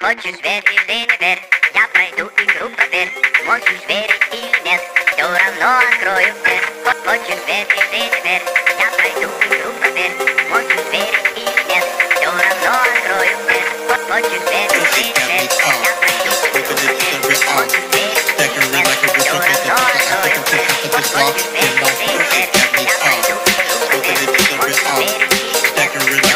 Хочешь верь или не верь, я пройду игру проверь Можешь верить или нет, все равно открою дверь. Хо- Хочешь верь или не верь, я пройду игру проверь Можешь верить или нет, все равно открою дверь. Хо- Хочешь верь или не верь, я пройду игру проверь Можешь верить или нет, все равно открою дверь. Хо- Хочешь верь или не я пройду игру проверь Можешь верить или нет, все равно открою